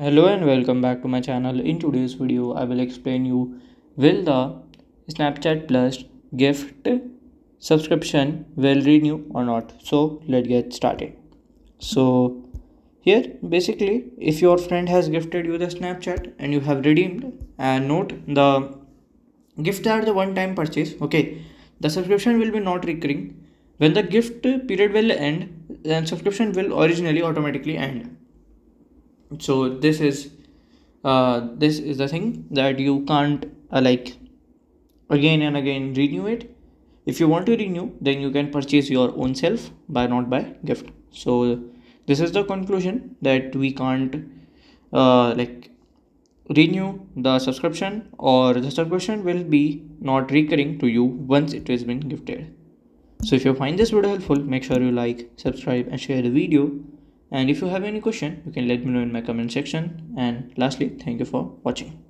Hello and welcome back to my channel. In today's video, I will explain you will the Snapchat Plus gift subscription will renew or not. So let's get started. So here basically if your friend has gifted you the Snapchat and you have redeemed and note the gift are the one time purchase okay the subscription will be not recurring when the gift period will end then subscription will originally automatically end so this is uh, this is the thing that you can't uh, like again and again renew it. If you want to renew then you can purchase your own self by not by gift. So this is the conclusion that we can't uh, like renew the subscription or the subscription will be not recurring to you once it has been gifted. So if you find this video helpful make sure you like subscribe and share the video and if you have any question you can let me know in my comment section. And lastly thank you for watching